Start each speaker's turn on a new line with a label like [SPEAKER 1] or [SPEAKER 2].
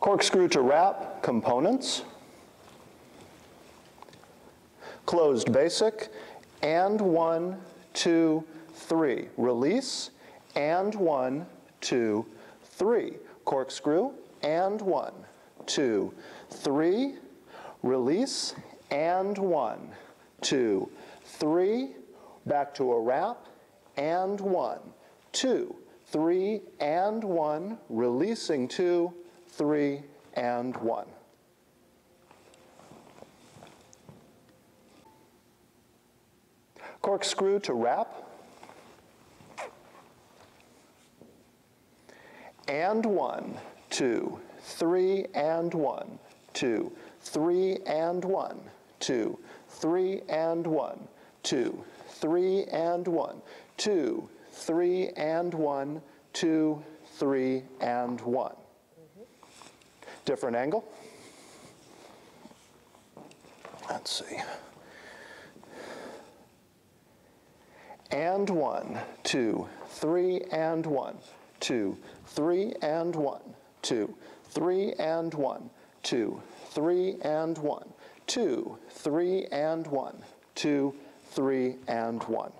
[SPEAKER 1] Corkscrew to wrap components. Closed basic, and one, two, three. Release, and one, two, three. Corkscrew, and one, two, three. Release, and one, two, three. Back to a wrap, and one, two, three, and one. Releasing two, three, and one. Corkscrew to wrap. And one, two, three, and one, two, three, and one, two, three, and one, two, three, and one, two, three, and one, two, three, and one. Different angle. Let's see. And one, two, three, and one, two, three, and one, two, three, and one, two, three, and one, two, three, and one, two, three, and one.